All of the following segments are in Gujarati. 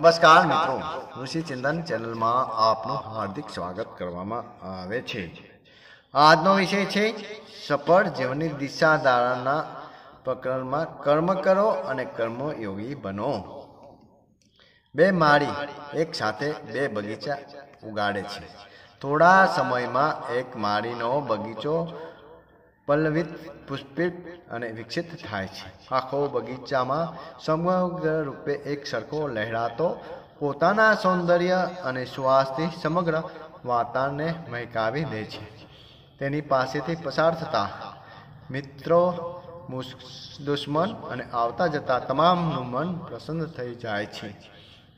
નમસ્કાર મિત્રો. ઋષિ ચિંતન ચેનલમાં આપનું હાર્દિક સ્વાગત કરવામાં આવે છે. આજનો વિષય છે, સફળ જીવનની દિશા ધારણના પ્રકરણમાં કર્મ કરો અને કર્મયોગી બનો. બે માળી એક સાથે બે બગીચા ઉગાડે છે. થોડા સમયમાં એક માળીનો બગીચો પલ્લવિત પુષ્પિત અને વિકસિત થાય છે. આખો બગીચામાં સમગ્ર રૂપે એક સરખો લહેરાતો, પોતાના સૌંદર્ય અને સુવાસથી સમગ્ર વાતાવરણને મહેકાવી દે છે. તેની પાસેથી પસાર થતા મિત્રો દુશ્મન અને આવતા જતા તમામનું મન પ્રસન્ન થઈ જાય છે.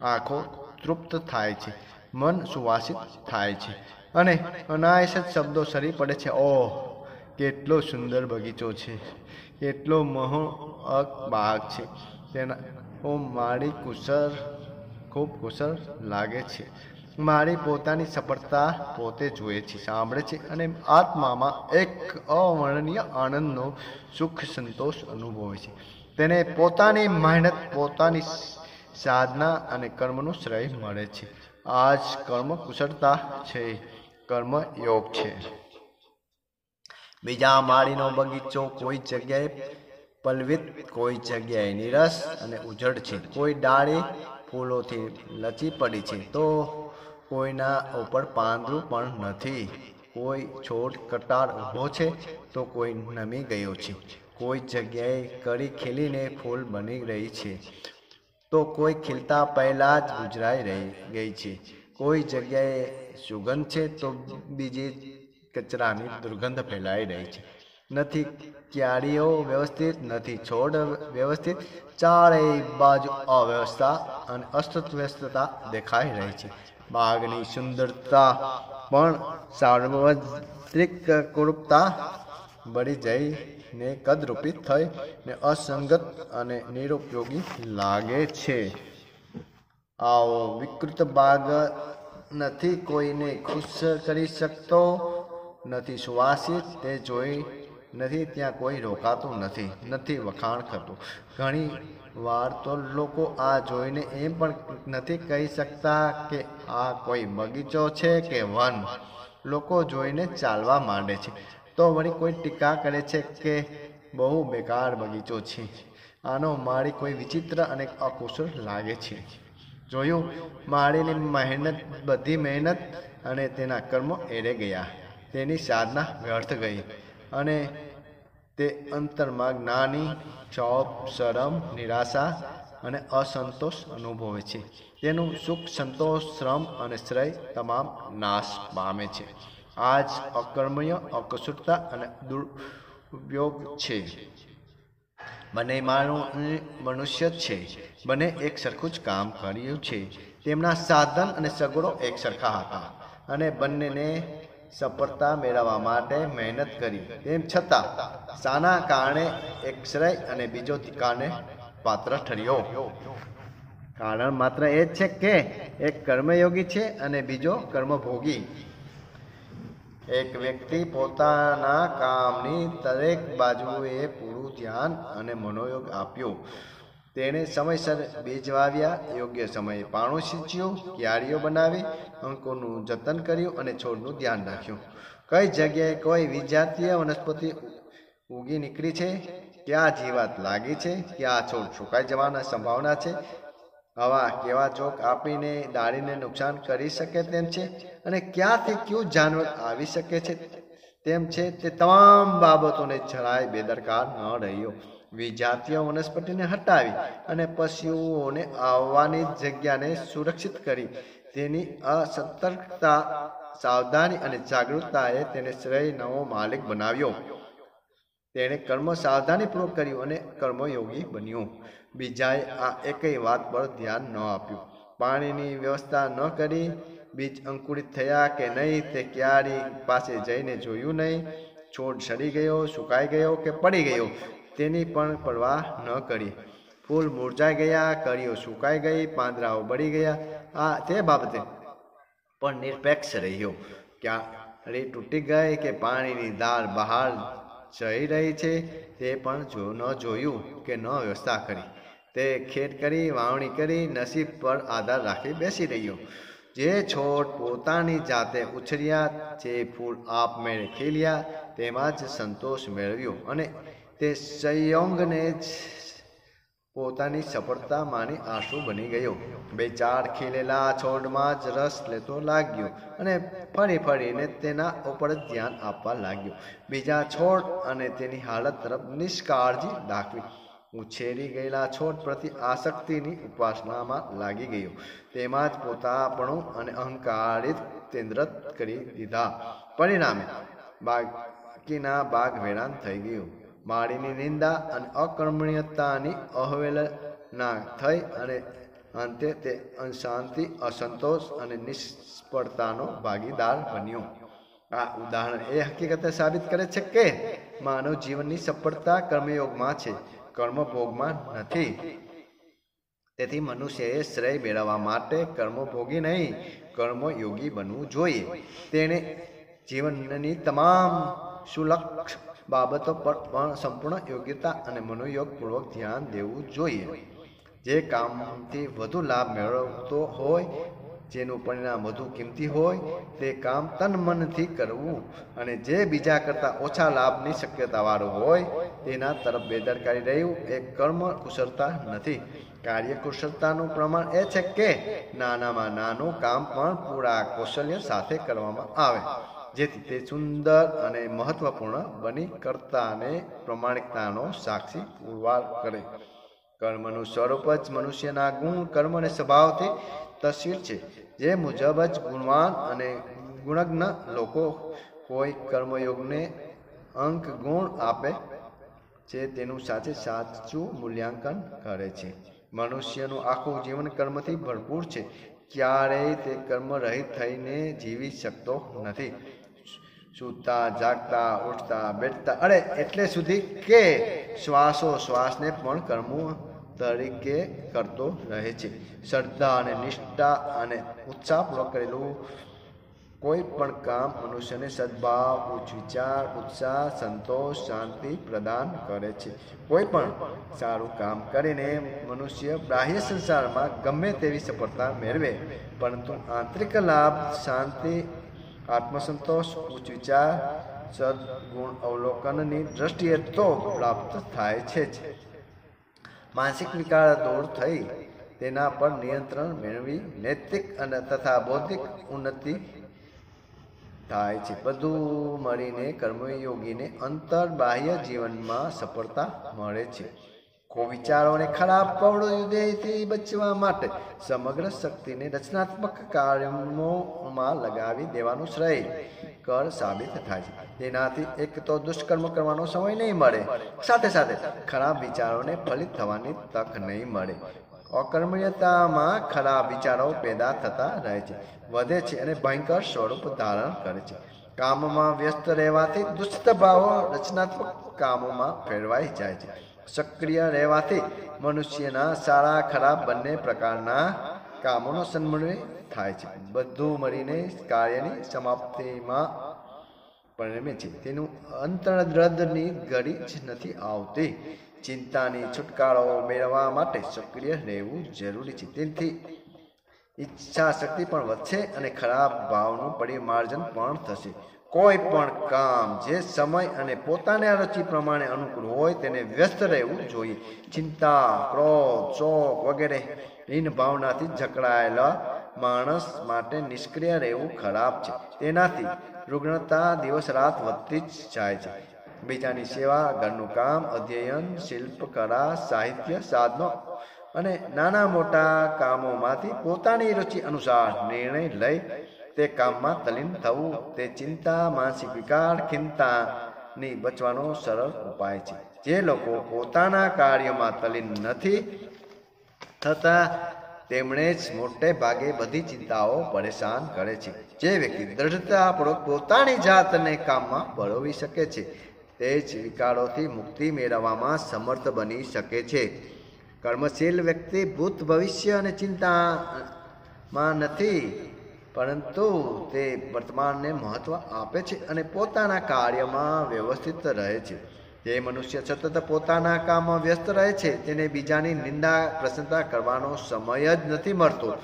આંખો તૃપ્ત થાય છે. મન સુવાસિત થાય છે. અને અનાયસ શબ્દો સરી પડે છે, ઓહ કેટલો સુંદર બગીચો છે, કેટલો મહો બાગ છે. તેના ઓ મારી કુશળ, ખૂબ કુશળ લાગે છે. મારી પોતાની સફળતા પોતે જુએ છે, સાંભળે છે અને આત્મામાં એક અવર્ણનીય આનંદનો સુખ સંતોષ અનુભવે છે. તેને પોતાની મહેનત, પોતાની સાધના અને કર્મનું શ્રેય મળે છે. આ જ કર્મ કુશળતા છે, કર્મ યોગ છે. બીજા માળીનો બગીચો કોઈ જગ્યાએ પલવિત, કોઈ જગ્યાએ નીરસ અને ઉજળ છે. કોઈ ડાળી ફૂલોથી લચી પડી છે તો કોઈના ઉપર પાંદડું પણ નથી. કોઈ છોડ કટાર ઊભો છે તો કોઈ નમી ગયો છે. કોઈ જગ્યાએ કળી ખીલીને ફૂલ બની રહી છે તો કોઈ ખીલતા પહેલાં જ ગુજરાઈ રહી ગઈ છે. કોઈ જગ્યાએ સુગંધ છે તો બીજી કચરાની દુર્ગંધ ફેલાઈ રહી છે. નથી ક્યારીઓ વ્યવસ્થિત નથી, છોડ વ્યવસ્થિત, ચારેય બાજુ અવ્યવસ્થા અને અસ્તવ્યસ્તતા દેખાઈ રહી છે. બાગની સુંદરતા પણ સાર્વત્રિક કુરૂપતા બળી જઈને કદરૂપી થઈ ને અસંગત અને નિરુપયોગી લાગે છે. આવો વિકૃત બાગ નથી કોઈને ખુશ કરી શકતો. નથી સુવાસિત, તે જોઈ નથી, ત્યાં કોઈ રોકાતું નથી નથી વખાણ કરતું. ઘણી વાર તો લોકો આ જોઈને એમ પણ નથી કહી શકતા કે આ કોઈ બગીચો છે કે વન. લોકો જોઈને ચાલવા માંડે છે. તો વળી કોઈ ટીકા કરે છે કે બહુ બેકાર બગીચો છે. આનો માળી કોઈ વિચિત્ર અને અકુશળ લાગે છે. જોયું, માળીની મહેનત, બધી મહેનત અને તેના કર્મો એરે ગયા. તેની સાધના વ્યર્થ ગઈ અને તે અંતરમાં જ્ઞાની, ચોપ, શરમ, નિરાશા અને અસંતોષ અનુભવે છે. તેનું સુખ, સંતોષ, શ્રમ અને શ્રેય તમામ નાશ પામે છે. આ જ અકર્મય અકસુરતા અને દુરુપયોગ છે. બંને મનુષ્ય છે. બંને એક સરખું જ કામ કર્યું છે. તેમના સાધન અને સગવડો એક સરખા હતા અને બંનેને સફળતા મેળવવા માટે મહેનત કરી. તેમ છતાં શાના કારણે એક શ્રેય અને બીજો ધિકારને પાત્ર ઠર્યો. કારણ માત્ર એ જ છે કે, એક કર્મયોગી છે અને બીજો કર્મભોગી. એક વ્યક્તિ પોતાના કામની દરેક બાજુએ પૂરું ધ્યાન અને મનોયોગ આપ્યો. તેણે સમયસર બીજ વાવ્યા યોગ્ય સમયે પાણું સિંચ્યું, ક્યારીઓ બનાવી, અંકોનું જતન કર્યું અને છોડનું ધ્યાન રાખ્યું. કઈ જગ્યાએ કોઈ વિજાતીય વનસ્પતિ ઉગી નીકળી છે, ક્યાં જીવાત લાગી છે, ક્યાં છોડ સુકાઈ જવાના સંભાવના છે હવા કેવા ચોક આપીને ડાળીને નુકસાન કરી શકે તેમ છે અને ક્યાંથી કયું જાનવર આવી શકે છે તેમ છે તે તમામ બાબતોને જરાય બેદરકાર ન રહ્યો. વિજાતીય વનસ્પતિને હટાવી અને પશુઓને આવવાની જગ્યાને સુરક્ષિત કરી. તેની અસતર્કતા, સાવધાની અને જાગૃતતાએ તેને શ્રેય નવો માલિક બનાવ્યો. તેણે કર્મ સાવધાનીપૂર્વક કર્યું અને કર્મયોગી બન્યું. બીજાએ આ એકેય વાત પર ધ્યાન ન આપ્યું. પાણીની વ્યવસ્થા ન કરી, બીજ અંકુરિત થયા કે નહીં તે ક્યારે પાસે જઈને જોયું નહીં. છોડ સડી ગયો, સુકાઈ ગયો કે પડી ગયો? તેની પણ પરવાહ ન કરી. ફૂલ મુરઝાઈ ગયા, કળીઓ સુકાઈ ગઈ પાંદરાઓ બળી ગયા. આ તે બાબતે પણ નિરપેક્ષ રહ્યો. ક્યાં તૂટી ગઈ કે પાણીની ધાર બહાર જઈ રહી છે, તે પણ જો ન જોયું કે ન વ્યવસ્થા કરી. તે ખેડ કરી, વાવણી કરી, નસીબ પર આધાર રાખી બેસી રહ્યો. જે છોડ પોતાની જાતે ઉછર્યા, જે ફૂલ આપમેળે ખીલ્યા, તેમાં જ સંતોષ મેળવ્યો અને તે સંયોગને જ પોતાની સફળતા માની આંસુ બની ગયો. બે ચાર ખીલેલા છોડમાં જ રસ લેતો લાગ્યો અને ફરી ફરીને તેના ઉપર જ ધ્યાન આપવા લાગ્યો. બીજા છોડ અને તેની હાલત તરફ નિષ્કાળજી દાખવી. ઉછેરી ગયેલા છોડ પ્રતિ આસક્તિની ઉપાસનામાં લાગી ગયો. તેમાં જ પોતાપણું અને અહંકારિત કેન્દ્રિત કરી દીધા. પરિણામે બાકીના બાગ વેરાન થઈ ગયું. માળીની નિંદા અને અકર્મણ્યતાની અહવેલના થઈ અને અંતે તે અશાંતિ, અસંતોષ અને નિષ્ફળતાનો ભાગીદાર બન્યો. આ ઉદાહરણ એ હકીકતે સાબિત કરે છે કે માનવ જીવનની સફળતા કર્મયોગમાં છે, કર્મભોગમાં નથી. તેથી મનુષ્યએ શ્રેય મેળવવા માટે કર્મભોગી નહીં, કર્મયોગી બનવું જોઈએ. તેણે જીવનની તમામ સુલક્ષ બાબતો પર પણ સંપૂર્ણ યોગ્યતા અને મનોયોગપૂર્વક ધ્યાન દેવું જોઈએ. જે કામથી વધુ લાભ મેળવતો હોય, જેનું પરિણામ વધુ કિંમતી હોય, તે કામ તન મનથી કરવું અને જે બીજા કરતાં ઓછા લાભની શક્યતાવાળું હોય, તેના તરફ બેદરકારી રહ્યું એ કર્મ કુશળતા નથી. કાર્ય કુશળતાનું પ્રમાણ એ છે કે, નાનામાં નાનું કામ પણ પૂરા કૌશલ્ય સાથે કરવામાં આવે. જેથી તે સુંદર અને મહત્વપૂર્ણ બની કરતાને પ્રમાણિકતાનો સાક્ષી પુરવાર કરે. કર્મનું સ્વરૂપ જ મનુષ્યના ગુણ, કર્મ અને સ્વભાવથી તસવીર છે, જે મુજબ જ ગુણવાન અને ગુણજ્ઞ લોકો કોઈ કર્મયોગને અંક ગુણ આપે છે, તેનું સાચે સાચું મૂલ્યાંકન કરે છે. મનુષ્યનું આખું જીવન કર્મથી ભરપૂર છે. ક્યારેય તે કર્મ રહિત થઈને જીવી શકતો નથી. સૂતા, જાગતા, ઉઠતા, બેઠતા, અરે એટલે સુધી કે શ્વાસો શ્વાસને પણ કર્મો તરીકે કરતો રહે છે. શ્રદ્ધા અને નિષ્ઠા અને ઉત્સાહપૂર્વક કરેલું કોઈ પણ કામ મનુષ્યને સદભાવ, ઉચ્ચ વિચાર, ઉત્સાહ, સંતોષ, શાંતિ પ્રદાન કરે છે. કોઈ પણ સારું કામ કરીને મનુષ્ય બાહ્ય સંસારમાં ગમે તેવી સફળતા મેળવે, પરંતુ આંતરિક લાભ, શાંતિ આત્મસંતોષ, ઉચ્ચ વિચાર, સદગુણ અવલોકનની દ્રષ્ટિએ તો પ્રાપ્ત થાય છે જ. માનસિક વિકાર દૂર થઈ તેના પર નિયંત્રણ મેળવી નૈતિક અને તથા બૌદ્ધિક ઉન્નતિ થાય છે. બધું મળીને કર્મયોગીને અંતર બાહ્ય જીવનમાં સફળતા મળે છે. વિચારોને ખરાબ પ્રવૃત્તિથી બચવા માટે સમગ્ર શક્તિને રચનાત્મક કાર્યોમાં લગાવી દેવાનું શ્રેય કર સાબિત થાય છે. તેનાથી એક તો દુષ્કર્મ કરવાનો સમય નહીં મળે, સાથે સાથે ખરાબ વિચારોને ફલિત થવાની તક નહીં મળે. અકર્મણ્યતામાં ખરાબ વિચારો પેદા થતા રહે છે, વધે છે અને ભયંકર સ્વરૂપ ધારણ કરે છે. કામમાં વ્યસ્ત રહેવાથી દુષ્ટ ભાવો રચનાત્મક કામોમાં ફેરવાઈ જાય છે. સક્રિય રહેવાથી મનુષ્યના સારા, ખરાબ બંને પ્રકારના કામોનો સન્મન્વય થાય છે. બધું મળીને કાર્યની સમાપ્તિમાં પરિણમે છે. તેનું અંતરદ્રદની ઘડી જ નથી આવતી. ચિંતાની છુટકારો મેળવવા માટે સક્રિય રહેવું જરૂરી છે. તેથી ઈચ્છા શક્તિ પણ વધશે અને ખરાબ ભાવનું પરિમાર્જન પણ થશે. કોઈ પણ કામ જે સમય અને પોતાના રુચિ પ્રમાણે અનુકૂળ હોય તેને વ્યસ્ત રહેવું જોઈએ. ચિંતા, ક્રોધ, શોક વગેરે હીન ભાવનાથી જકડાયેલા માણસ માટે નિષ્ક્રિય રહેવું ખરાબ છે. તેનાથી રુગ્ણતા દિવસ રાત વધતી જ જાય છે. બીજાની સેવા, ઘરનું કામ, અધ્યયન શિલ્પકળા સાહિત્ય, સાધનો અને નાના મોટા કામોમાંથી પોતાની રુચિ અનુસાર નિર્ણય લઈ તે કામમાં તલીન થવું, તે ચિંતા, માનસિક વિકાર ખિંતાની બચવાનો સરળ ઉપાય છે. જે લોકો પોતાના કાર્યમાં તલીન નથી થતા, તેમણે જ મોટે ભાગે બધી ચિંતાઓ પરેશાન કરે છે. જે વ્યક્તિ દ્રઢતાપૂર્વક પોતાની જાતને કામમાં ભળવી શકે છે, તે જ વિકારોથી મુક્તિ મેળવવામાં સમર્થ બની શકે છે. કર્મશીલ વ્યક્તિ ભૂત ભવિષ્ય અને ચિંતામાં નથી પરંતુ તે વર્તમાનને મહત્વ આપે છે અને પોતાના કાર્યમાં વ્યવસ્થિત રહે છે. જે મનુષ્ય સતત પોતાના કામમાં વ્યસ્ત રહે છે, તેને બીજાની નિંદા પ્રશંસા કરવાનો સમય જ નથી મળતો.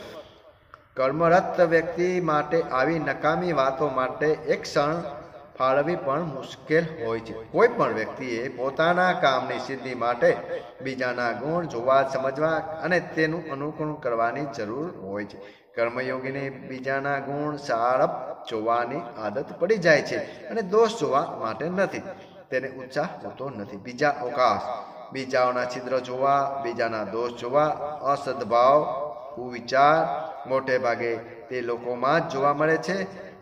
કર્મરત વ્યક્તિ માટે આવી નકામી વાતો માટે એક ક્ષણ ફાળવવી પણ મુશ્કેલ હોય છે. કોઈ પણ વ્યક્તિએ પોતાના કામની સિદ્ધિ માટે બીજાના ગુણ જોવા, સમજવા અને તેનું અનુકરણ કરવાની જરૂર હોય છે. કર્મયોગીને બીજાના ગુણ સારપ જોવાની આદત પડી જાય છે અને દોષ જોવા માટે નથી. તેને ઉત્સાહ હોતો નથી. બીજા અવકાશ. બીજાઓના છિદ્ર જોવા, બીજાના દોષ જોવા, અસદભાવ, કુવિચાર, મોટે ભાગે તે લોકોમાં જ જોવા મળે છે,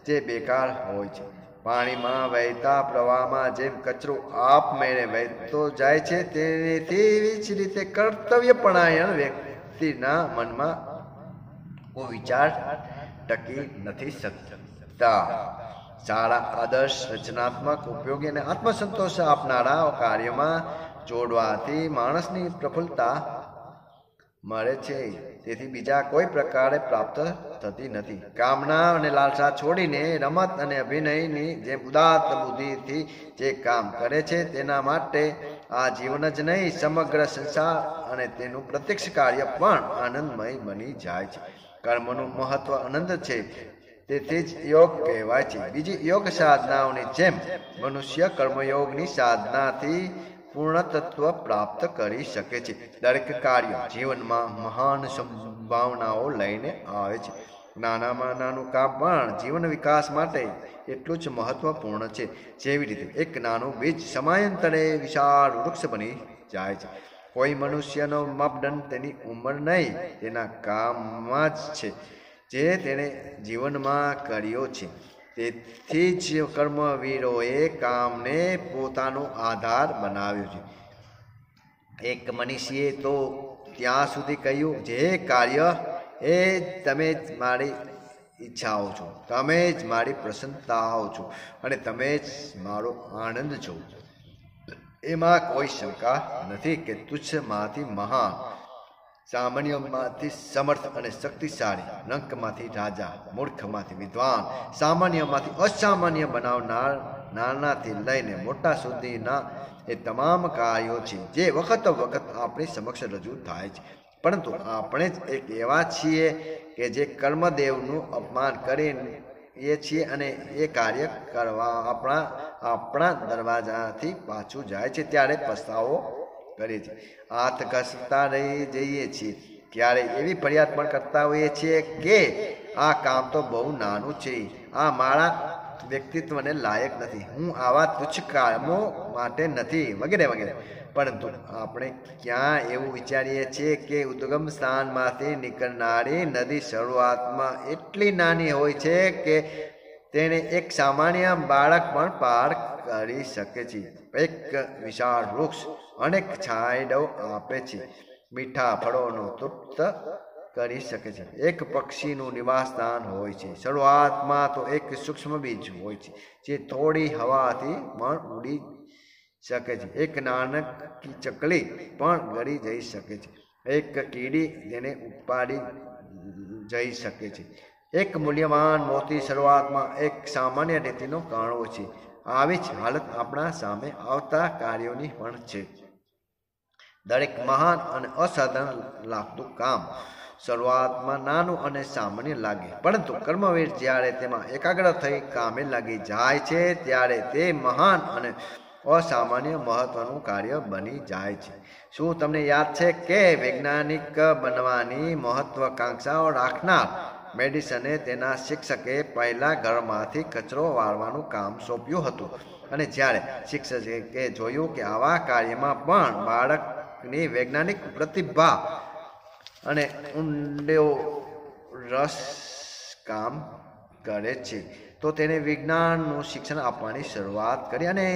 જે બેકાર હોય છે. પાણીમાં વહેતા પ્રવાહમાં જેમ કચરો આપમેળે વહેતો જાય છે, તેવી જ રીતે કર્તવ્યપણાયણ વ્યક્તિના મનમાં કોઈ વિચાર ટકી નથી શકતા. સારા આદર્શ રચનાત્મક ઉપયોગી અને આત્મસંતોષ આપનારા કાર્યમાં જોડવાથી માણસની પ્રફુલ્લતા મળે છે. તેથી બીજા કોઈ પ્રકારે પ્રાપ્ત થતી નથી. કામના અને લાલસા છોડીને રમત અને અભિનયની જેમ ઉદાત્ત બુદ્ધિથી જે કામ કરે છે તેના માટે આ જીવન જ નહીં, સમગ્ર સંસાર અને તેનું પ્રત્યક્ષ કાર્ય પણ આનંદમય બની જાય છે. કર્મનું મહત્વ અનંત છે. તેથી જ યોગ કહેવાય છે. બીજી યોગ સાધનાઓની જેમ મનુષ્ય કર્મયોગની સાધનાથી પૂર્ણતત્વ પ્રાપ્ત કરી શકે છે. દરેક કાર્ય જીવનમાં મહાન સંભાવનાઓ લઈને આવે છે. નાનામાં નાનું કામ પણ જીવન વિકાસ માટે એટલું જ મહત્વપૂર્ણ છે. જેવી રીતે એક નાનું બીજ સમયાંતરે વિશાળ વૃક્ષ બની જાય છે. કોઈ મનુષ્યનો માપદંડ તેની ઉંમર નહીં, તેના કામમાં જ છે, જે તેણે જીવનમાં કર્યો છે. તેથી જ કર્મવીરોએ કામને પોતાનો આધાર બનાવ્યો છે. એક મનીષીએ તો ત્યાં સુધી કહ્યું, જે કાર્ય એ તમે જ મારી ઈચ્છાઓ છો, તમે જ મારી પ્રસન્નતાઓ છો, અને તમે જ મારો આનંદ છો. એમાં કોઈ શંકા નથી કે તુચ્છમાંથી મહાન સામાન્યમાંથી સમર્થ અને શક્તિશાળી નંકમાંથી રાજા, મૂર્ખમાંથી વિદ્વાન, સામાન્યમાંથી અસામાન્ય બનાવનાર નાનાથી લઈને મોટા સુધીના એ તમામ કાર્યો છે, જે વખત વખત આપણી સમક્ષ રજૂ થાય છે. પરંતુ આપણે જ એક એવા છીએ કે જે કર્મદેવનું અપમાન કરીએ છીએ અને એ કાર્ય કરવા આપણા આપણા દરવાજાથી પાછું જાય છે ત્યારે પસ્તાવો કરીએ છીએ હાથ ઘસતા રહી જઈએ છીએ. ક્યારે એવી ફરિયાદ પણ કરતા હોઈએ છીએ કે આ કામ તો બહુ નાનું છે. આ મારા વ્યક્તિત્વને લાયક નથી. હું આવા તુચ્છ કામો માટે નથી, વગેરે વગેરે. પરંતુ આપણે ક્યાં એવું વિચારીએ છીએ કે ઉદ્ગમ સ્થાનમાંથી નીકળનારી નદી શરૂઆતમાં એટલી નાની હોય છે કે તેણે એક સામાન્ય બાળક પણ પાર કરી શકે છે. એક વિશાળ વૃક્ષ અનેક છાંયડો આપે છે. મીઠા ફળોનો તૃપ્ત કરી શકે છે. એક પક્ષીનું નિવાસસ્થાન હોય છે. શરૂઆતમાં તો એક સૂક્ષ્મ બીજ હોય છે, જે થોડી હવાથી પણ ઉડી શકે છે. એક નાનકી ચકલી પણ ગળી જઈ શકે છે. એક કીડી તેને ઉપાડી જઈ શકે છે. એક મૂલ્યવાન મોતી શરૂઆતમાં એક સામાન્ય રીતિનો કાણો છે. આવી જ હાલત આપણા સામે આવતા કાર્યોની પણ છે. દરેક મહાન અને અસાધારણ લાગતું કામ શરૂઆતમાં નાનું અને સામાન્ય લાગે, પરંતુ કર્મવીર જ્યારે તેમાં એકાગ્ર થઈ કામે લાગી જાય છે, ત્યારે તે મહાન અને અસામાન્ય મહત્વનું કાર્ય બની જાય છે. શું તમને યાદ છે કે વૈજ્ઞાનિક બનવાની મહત્વકાંક્ષાઓ રાખનાર મેડિસને તેના શિક્ષકે પહેલા ઘરમાંથી કચરો વાળવાનું કામ સોંપ્યું હતું? અને જ્યારે શિક્ષકે જોયું કે આવા કાર્યમાં પણ બાળકની વૈજ્ઞાનિક પ્રતિભા અને ઊંડો રસ કામ કરે છે. તો તેને વિજ્ઞાનનું શિક્ષણ આપવાની શરૂઆત કરી અને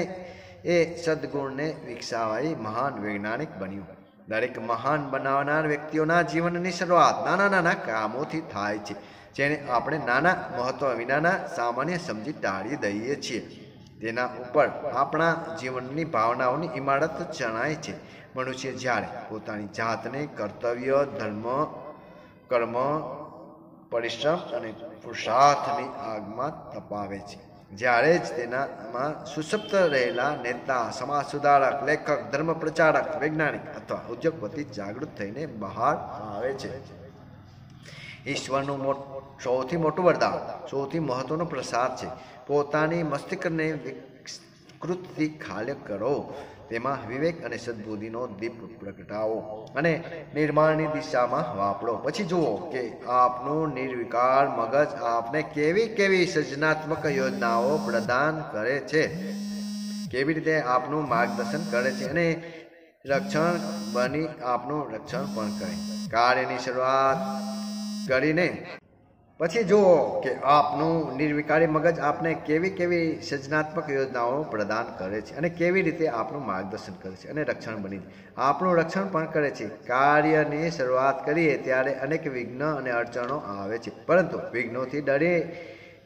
એ સદગુણને વિકસાવાઈ મહાન વૈજ્ઞાનિક બન્યું. દરેક મહાન બનાવનાર વ્યક્તિઓના જીવનની શરૂઆત નાના નાના કામોથી થાય છે, જેને આપણે નાના મહત્વ વિનાના સામાન્ય સમજી ટાળી દઈએ છીએ. તેના ઉપર આપણા જીવનની ભાવનાઓની ઇમારત ચણાય છે. મનુષ્ય જ્યારે પોતાની જાતને કર્તવ્ય, ધર્મ, કર્મ, પરિશ્રમ અને પુરુષાર્થની આગમાં તપાવે છે. જ્યારે જ તેનામાં સુસપ્ત રહેલા નેતા સમાજ સુધારક લેખક ધર્મ પ્રચારક વૈજ્ઞાનિક અથવા ઉદ્યોગપતિ જાગૃત થઈને બહાર આવે છે. ઈશ્વરનું સૌથી મોટું વરદાન, સૌથી મહત્વનો પ્રસાદ છે. પોતાની મસ્તિષ્કને વિકૃતથી ખાલી કરો. તેમાં વિવેક અને સદબુદ્ધિનો દીપ પ્રગટાવો અને નિર્માણની દિશામાં વાપરો. પછી જુઓ કે આપનું નિર્વિકાર મગજ આપને કેવી કેવી સર્જનાત્મક યોજનાઓ પ્રદાન કરે છે. કેવી રીતે આપનું માર્ગદર્શન કરે છે અને રક્ષણ બની આપનું રક્ષણ પણ કરે. કાર્યની શરૂઆત કરીને પછી જુઓ કે આપનું નિર્વિકારી મગજ આપને કેવી કેવી સર્જનાત્મક યોજનાઓ પ્રદાન કરે છે અને કેવી રીતે આપનું માર્ગદર્શન કરે છે અને રક્ષણ બની આપણું રક્ષણ પણ કરે છે. કાર્યની શરૂઆત કરીએ ત્યારે અનેક વિઘ્ન અને અડચણો આવે છે. પરંતુ વિઘ્નોથી ડરી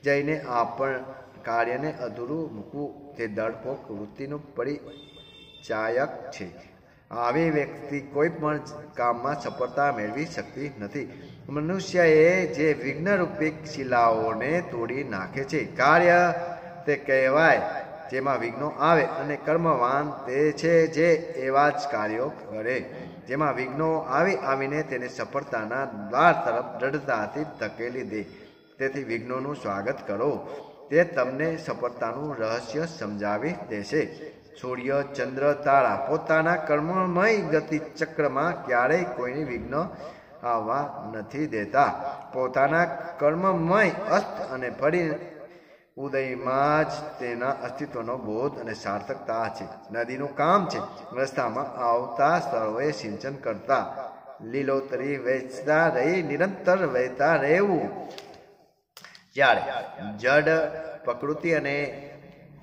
જઈને આપણ કાર્યને અધૂરું મૂકવું તે દળપોક વૃત્તિનું પરિચાયક છે. આવી વ્યક્તિ કોઈ પણ કામમાં સફળતા મેળવી શકતી નથી. મનુષ્યએ જે વિઘ્નરૂપી શિલાઓને તોડી નાખે છે, કાર્ય તે કહેવાય, જેમાં વિઘ્નો આવે અને કર્મવાન તે છે જે એવા જ કાર્યો કરે. જેમાં વિઘ્નો આવી આવીને તેને સફળતાના દ્વાર તરફ દ્રઢતાથી ધકેલી દે. તેથી વિઘ્નોનું સ્વાગત કરો. તે તમને સફળતાનું રહસ્ય સમજાવી દેશે. સૂર્ય, ચંદ્ર તારા પોતાના કર્મમય ગતિ ચક્રમાં ક્યારેય કોઈની વિઘ્ન આવવા નથી દેતા. પોતાના કર્મમય અસ્ત અને ફરી ઉદયમાં જ તેના અસ્તિત્વનો બોધ અને સાર્થકતા છે. નદીનું કામ છે રસ્તામાં આવતા સ્થળોએ સિંચન કરતા. લીલોતરી વેચતા રહી, નિરંતર વહેતા રહેવું. જ્યારે જડ, પ્રકૃતિ અને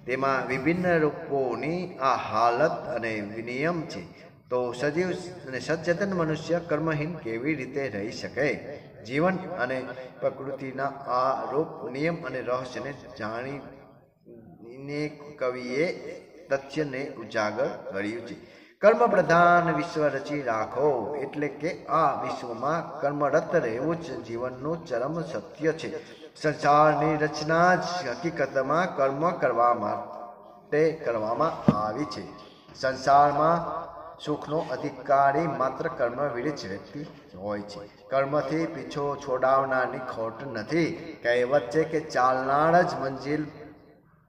તેમાં વિભિન્ન રૂપોની આ હાલત અને વિનિયમ છે. તો સજીવ અને સચેતન મનુષ્ય કર્મહીન કેવી રીતે રહી શકે? જીવન અને પ્રકૃતિના આ રૂપ, નિયમ અને રહસ્યને જાણીને કવિએ તથ્યને ઉજાગર કર્યું છે. કર્મ પ્રધાન વિશ્વ રચી રાખો. એટલે કે આ વિશ્વમાં કર્મરત રહેવું જ જીવનનું ચરમ સત્ય છે. સંસારની રચના જ હકીકતમાં કર્મ કરવા માટે કરવામાં આવી છે. સંસારમાં સુખનો અધિકારી માત્ર કર્મ વિરુદ્ધ વ્યક્તિ હોય છે. કર્મથી પીછો છોડાવનારની ખોટ નથી. કહેવત છે કે ચાલનાર જ મંજિલ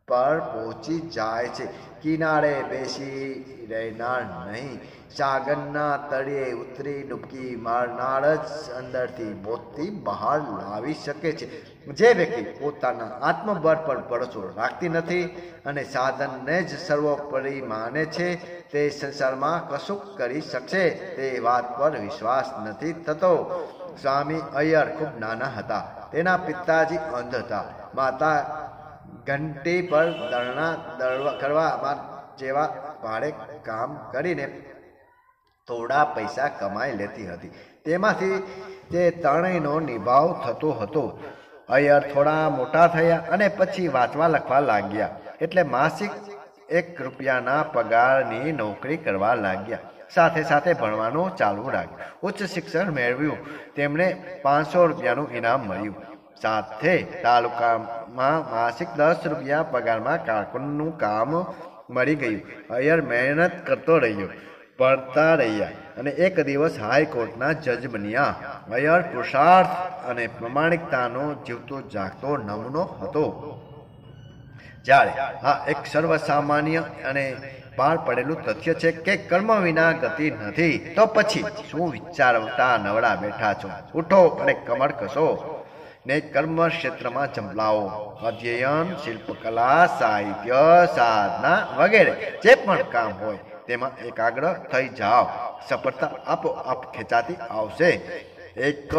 પર પહોંચી જાય છે. કિનારે બેસી રહેનાર નહીં. સાગરના તળિયે ઉતરી ડૂબકી મારનાર જ અંદરથી મોતથી બહાર લાવી શકે છે. જે વ્યક્તિ પોતાના આત્મબળ પર ભરોસો રાખતી નથી અને સાધનને જ સર્વોપરી માને છે, તે સંસારમાં કશું કરી શકશે, તે વાત પર વિશ્વાસ નથી થતો. સ્વામી અય્યર ખૂબ નાના હતા. તેના પિતાજી અંધ હતા. માતા ઘંટી પર દરણા દળવા કરવા જેવા ભાડે કામ કરીને થોડા પૈસા કમાઈ લેતી હતી. તેમાંથી તે ત્રણેયનો નિભાવ થતો હતો. અયર થોડા મોટા થયા અને પછી વાંચવા લખવા લાગ્યા. એટલે માસિક એક રૂપિયાના પગારની નોકરી કરવા લાગ્યા. સાથે સાથે ભણવાનું ચાલુ રાખ્યું. ઉચ્ચ શિક્ષણ મેળવ્યું. તેમણે પાંચસો રૂપિયાનું ઇનામ મળ્યું. સાથે તાલુકામાં માસિક દસ રૂપિયા પગારમાં કારકુનનું કામ મળી ગયું. અયર મહેનત કરતો રહ્યો, પડતા રહ્યા અને એક દિવસ હાઈકોર્ટના જજ બન્યા. અયર પુરુષાર્થ અને પ્રમાણિકતાનો જીવતો જાગતો નમૂનો હતો. જ્યારે આ એક સર્વસામાન્ય અને પાર પડેલું તથ્ય છે કે કર્મ વિના ગતિ નથી. તો પછી શું વિચારતા નવડા બેઠા છો? ઉઠો અને કમર કસો. ને કર્મ ક્ષેત્રમાં જંપલાવો અધ્યયન શિલ્પકલા, સાહિત્ય, સાધના વગેરે જે પણ કામ હોય તેમાં એકાગ્ર થઈ જાઓ. સફળતા આપોઆપ ખેંચાતી આવશે. એક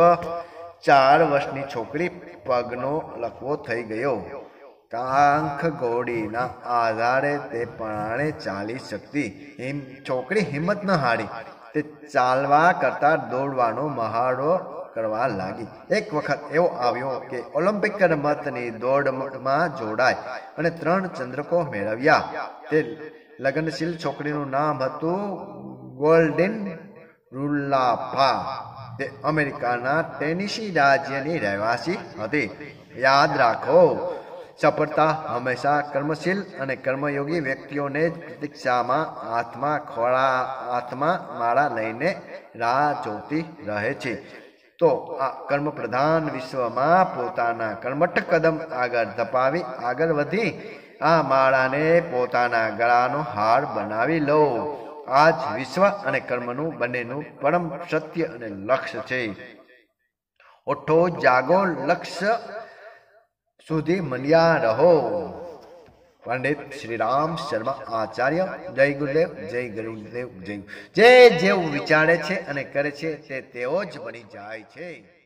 ચાર વર્ષની છોકરી પગનો લકવો થઈ ગયો. કાંખ ઘોડીના આધારે તે પરાણે ચાલી શકતી. છોકરી હિંમત ન હારી. તે ચાલવા કરતા દોડવાનો મહાડો કરવા લાગી. એક વખત એવો આવ્યો કે ઓલિમ્પિક રમતની દોડમાં જોડાય અને ત્રણ ચંદ્રકો મેળવ્યા. તે લગ્નશીલ છોકરીનું નામ હતું ગોલ્ડન રુલ્લાફા તે અમેરિકાના ટેનિસી રાજ્યની રહેવાસી હતી. યાદ રાખો, સફળતા હંમેશા કર્મશીલ અને કર્મયોગી વ્યક્તિઓને જ પ્રતીક્ષામાં હાથમાં ખોળા, આત્મા માળા લઈને રાહ જોતી રહે છે. તો આ કર્મ પ્રધાન વિશ્વમાં પોતાના કર્મઠ કદમ આગળ ધપાવી આગળ વધી આ માળાને પોતાના ગળાનો હાર બનાવી લો. આ જ વિશ્વ અને કર્મનું બંનેનું પરમ સત્ય અને લક્ષ્ય છે. ઓઠો જાગો લક્ષ્ય સુધી મળ્યા રહો. પંડિત શ્રી રામ શર્મા આચાર્ય, જય ગુરુદેવ જય ગુરુદેવ જય જે જેવું વિચારે છે અને કરે છે, તે તેઓ જ બની જાય છે.